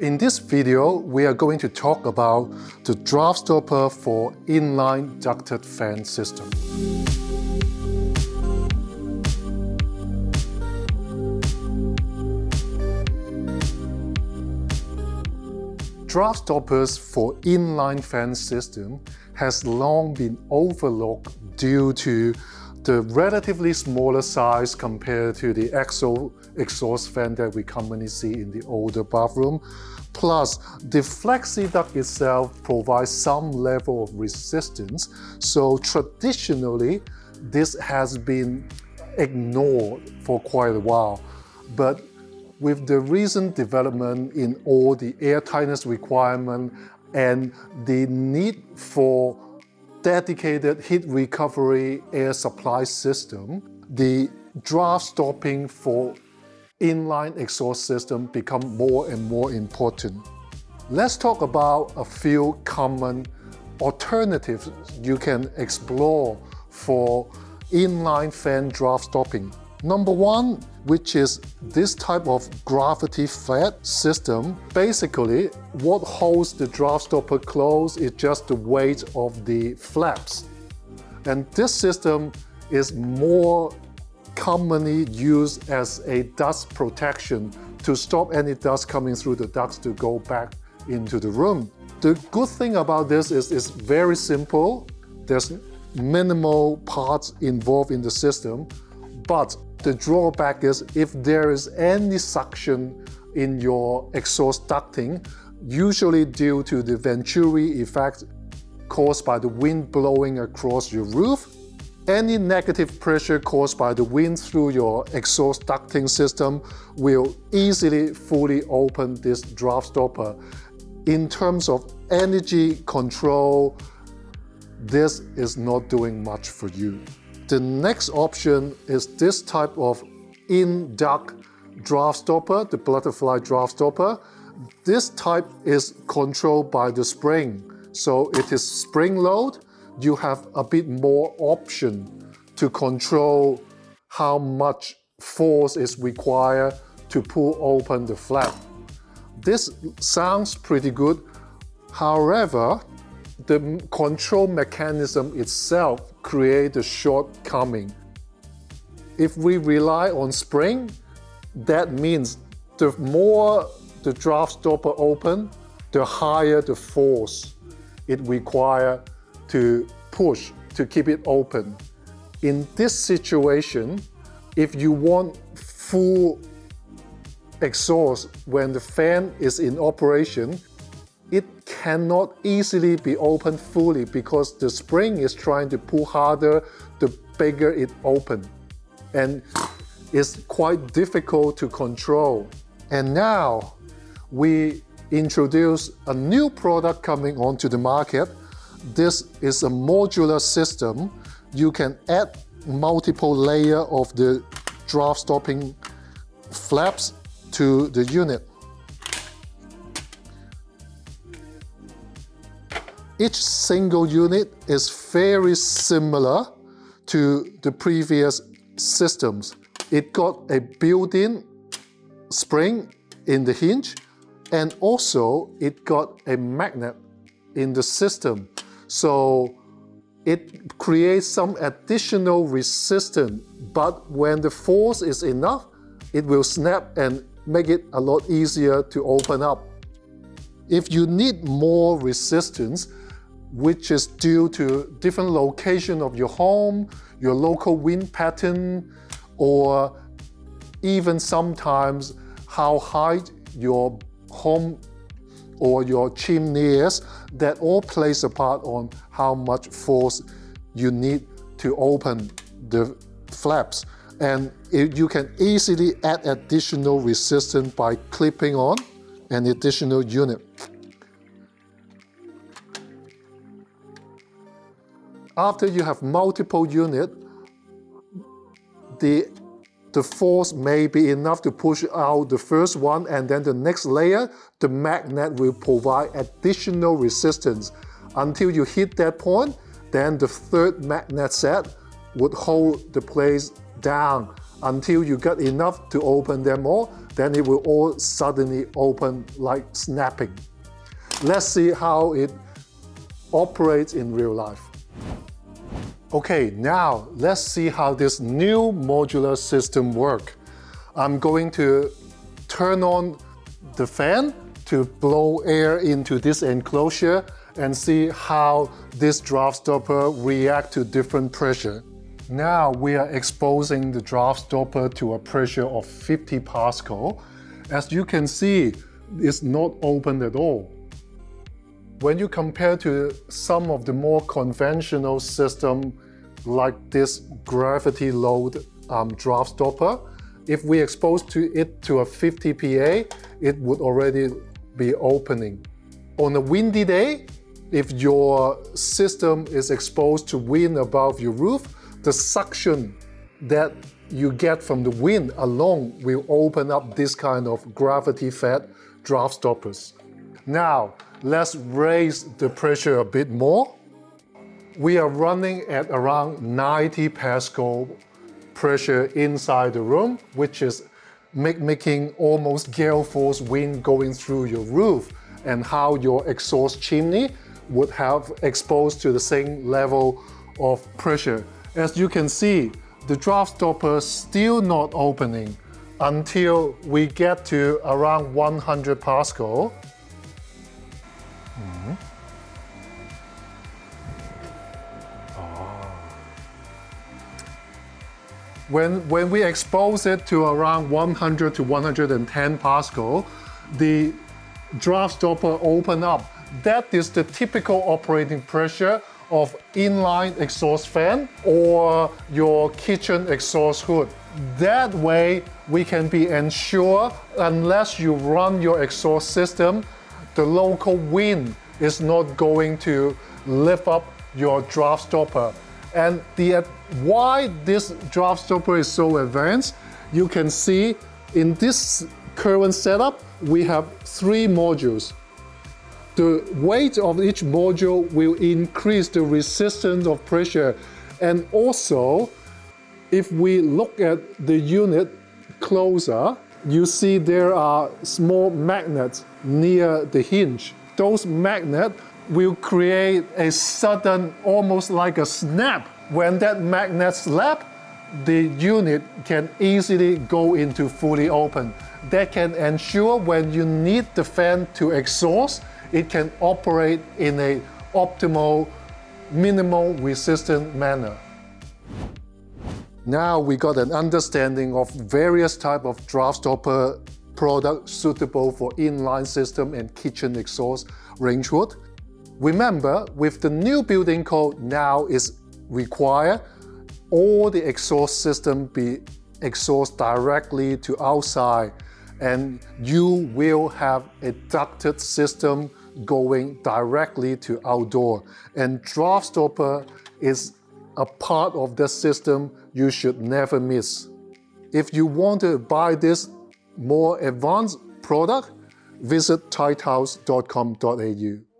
In this video, we are going to talk about the draft stopper for inline ducted fan system. Draft stoppers for inline fan system has long been overlooked due to the relatively smaller size compared to the EXO exhaust fan that we commonly see in the older bathroom. Plus, the flexi duct itself provides some level of resistance. So traditionally, this has been ignored for quite a while. But with the recent development in all the air tightness requirement and the need for dedicated heat recovery air supply system, the draft stopping for inline exhaust system become more and more important. Let's talk about a few common alternatives you can explore for inline fan draft stopping. Number one, which is this type of gravity fed system. Basically, what holds the draft stopper closed is just the weight of the flaps. And this system is more commonly used as a dust protection to stop any dust coming through the ducts to go back into the room. The good thing about this is it's very simple. There's minimal parts involved in the system, but the drawback is if there is any suction in your exhaust ducting, usually due to the Venturi effect caused by the wind blowing across your roof, any negative pressure caused by the wind through your exhaust ducting system will easily fully open this draft stopper. In terms of energy control, this is not doing much for you. The next option is this type of in-duct draft stopper, the butterfly draft stopper. This type is controlled by the spring. So it is spring load. You have a bit more option to control how much force is required to pull open the flap. This sounds pretty good. However, the control mechanism itself create a shortcoming. If we rely on spring, that means the more the draft stopper open, the higher the force it requires to push to keep it open. In this situation, if you want full exhaust when the fan is in operation, it cannot easily be opened fully because the spring is trying to pull harder the bigger it open. And it's quite difficult to control. And now we introduce a new product coming onto the market. This is a modular system. You can add multiple layer of the draft stopping flaps to the unit. Each single unit is very similar to the previous systems. It got a built-in spring in the hinge and also it got a magnet in the system. So it creates some additional resistance, but when the force is enough, it will snap and make it a lot easier to open up. If you need more resistance, which is due to different location of your home, your local wind pattern, or even sometimes how high your home or your chimney is, that all plays a part on how much force you need to open the flaps. And it, you can easily add additional resistance by clipping on an additional unit. after you have multiple units, the, the force may be enough to push out the first one and then the next layer, the magnet will provide additional resistance. Until you hit that point, then the third magnet set would hold the place down until you get enough to open them all, then it will all suddenly open like snapping. Let's see how it operates in real life. Okay, now let's see how this new modular system work. I'm going to turn on the fan to blow air into this enclosure and see how this draft stopper react to different pressure. Now we are exposing the draft stopper to a pressure of 50 Pascal. As you can see, it's not open at all. When you compare to some of the more conventional system like this gravity load um, draft stopper, if we expose to it to a 50 PA, it would already be opening. On a windy day, if your system is exposed to wind above your roof, the suction that you get from the wind alone will open up this kind of gravity-fed draft stoppers. Now, let's raise the pressure a bit more. We are running at around 90 Pascal pressure inside the room, which is make, making almost gale force wind going through your roof and how your exhaust chimney would have exposed to the same level of pressure. As you can see, the draft stopper still not opening until we get to around 100 Pascal. When, when we expose it to around 100 to 110 Pascal, the draft stopper open up. That is the typical operating pressure of inline exhaust fan or your kitchen exhaust hood. That way, we can be ensured, unless you run your exhaust system, the local wind is not going to lift up your draft stopper. And the, uh, why this draft stopper is so advanced, you can see in this current setup, we have three modules. The weight of each module will increase the resistance of pressure. And also, if we look at the unit closer, you see there are small magnets near the hinge. Those magnets will create a sudden, almost like a snap. When that magnet snap, the unit can easily go into fully open. That can ensure when you need the fan to exhaust, it can operate in a optimal, minimal resistant manner. Now we got an understanding of various type of draft stopper products suitable for inline system and kitchen exhaust range hood. Remember, with the new building code now is required all the exhaust system be exhaust directly to outside and you will have a ducted system going directly to outdoor. And draft stopper is a part of the system you should never miss. If you want to buy this more advanced product, visit tighthouse.com.au.